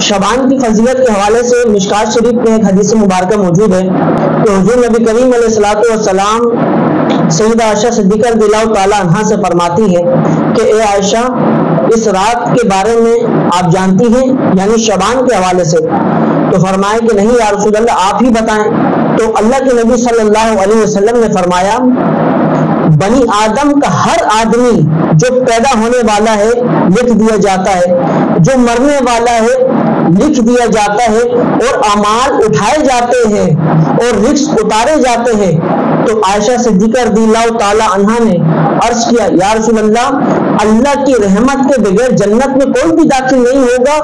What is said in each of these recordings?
शबान की फजीलत के हवाले से मिशकात शरीफ में एक हदीस मुबारक मौजूद है कि हजूर नबी करीम सलाम सईद आयशा सिद्दीक़ा तहा से फरमाती है कि, ए आयशा, इस रात के बारे में आप जानती हैं, यानी शबान के हवाले से। तो फरमाए कि नहीं यार आप ही बताएँ। तो अल्लाह के नबी सल्लल्लाहु अलैहि वसल्लम ने फरमाया बनी आदम का हर आदमी जो पैदा होने वाला है, लिख दिया जाता है। जो मरने वाला है, लिख दिया जाता है और अमाल उठाए जाते हैं और रिक्स उतारे जाते हैं। तो आयशा सिद्दीका ताला अन्हा ने अर्ज़ किया यार अल्लाह अल्लाह की रहमत के बगैर जन्नत में कोई भी दाखिल नहीं होगा।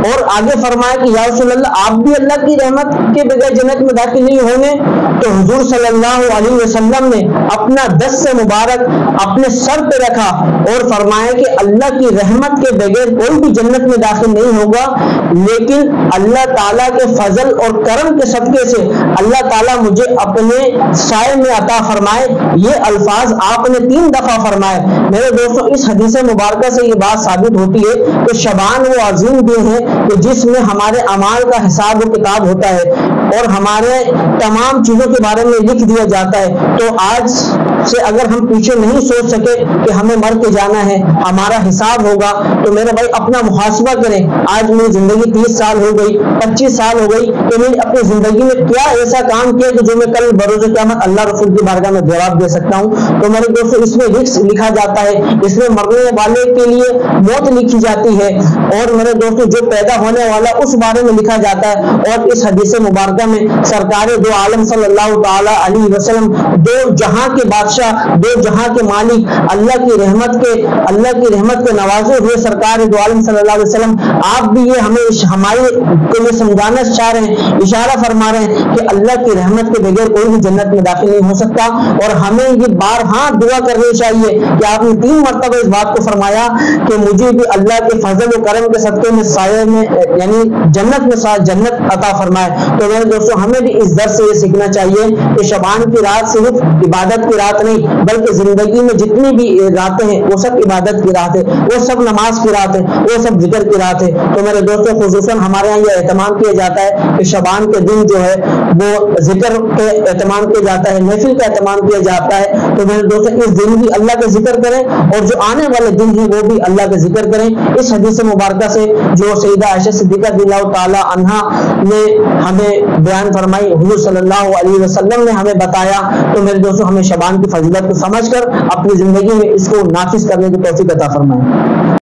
और आगे फरमाया कि या अल्लाह आप भी अल्लाह की रहमत के बगैर जन्नत में दाखिल नहीं होंगे। तो हुजूर सल्लल्लाहु अलैहि वसल्लम ने अपना दस से मुबारक अपने सर पे रखा और फरमाया कि अल्लाह की रहमत के बगैर कोई भी जन्नत में दाखिल नहीं होगा। लेकिन अल्लाह ताला के फजल और करम के सदके से अल्लाह ताला मुझे अपने साय में अता फरमाए। ये अल्फाज आपने तीन दफ़ा फरमाए। मेरे दोस्तों, इस हदीस मुबारक से ये बात साबित होती है कि शबान वो अजीम दिन है कि जिसमें हमारे अमाल का हिसाब व किताब होता है। और हमारे तमाम चीज़ों के बारे में लिख दिया जाता है। तो आज से अगर हम पीछे नहीं सोच सके कि हमें मर के जाना है, हमारा हिसाब होगा तो मेरे भाई अपना मुहासबा करें। आज मेरी ज़िंदगी तीस साल हो गई, पच्चीस साल हो गई तो मैंने अपनी ज़िंदगी में क्या ऐसा काम किया कि जो मैं कल बरोज क्या अल्लाह रसूल की बारगाह में जवाब दे सकता हूँ। तो मेरे दोस्तों, इसमें रिक्स लिखा जाता है। इसमें मरने वाले के लिए मौत लिखी जाती है। और मेरे दोस्तों, जो पैदा होने वाला, उस बारे में लिखा जाता है। और इस हदीस मुबारक में सरकार दो आलम सल्लल्लाहु वसल्लम, दो जहाँ के बादशाह, दो जहाँ के मालिक, अल्लाह की रहमत के, अल्लाह की रहमत के नवाजे हुए सरकार दो आलम वसल्लम, आप भी ये हमें हमारे को ये समझाना चाह रहे हैं, इशारा फरमा रहे हैं कि अल्लाह की रहमत के बगैर कोई भी जन्नत में दाखिल नहीं हो सकता। और हमें ये बार हाँ दुआ करनी चाहिए कि आपने तीन मरतबा इस बात को फरमाया कि मुझे भी अल्लाह के फजल करम के सदके में साय में, यानी जन्नत में जन्नत अता फरमाए। तो मेरे दोस्तों, हमें भी इस दर से ये सीखना चाहिए कि शबान की रात सिर्फ़ इबादत की रात नहीं, बल्कि ज़िंदगी में जितनी भी रातें हैं, वो सब इबादत की रात है, वो सब नमाज़ की रात है, वो सब ज़िक्र की रात है। तो मेरे दोस्तों खसूस हमारे यहाँ यह एहतमाम किया जाता है कि शबान के दिन जो है, वो ज़िक्र के एहतमाम किया जाता है, महफिल का एहतमाम किया जाता है। तो मेरे दोस्तों, इस दिन भी अल्लाह का ज़िक्र करें और जो आने वाले दिन है, वो भी अल्लाह का ज़िक्र करें। इस हदीस मुबारक से जो सईदा आयशा सिद्दीका दिल्ला तहा ने हमें बयान फरमाई। हजूर सल्लल्लाहु ने हमें बताया तो मेरे दोस्तों, हमें शबान की फजीलत को समझ कर अपनी ज़िंदगी में इसको नाफिज करने की तोफ़ी अता फरमाए।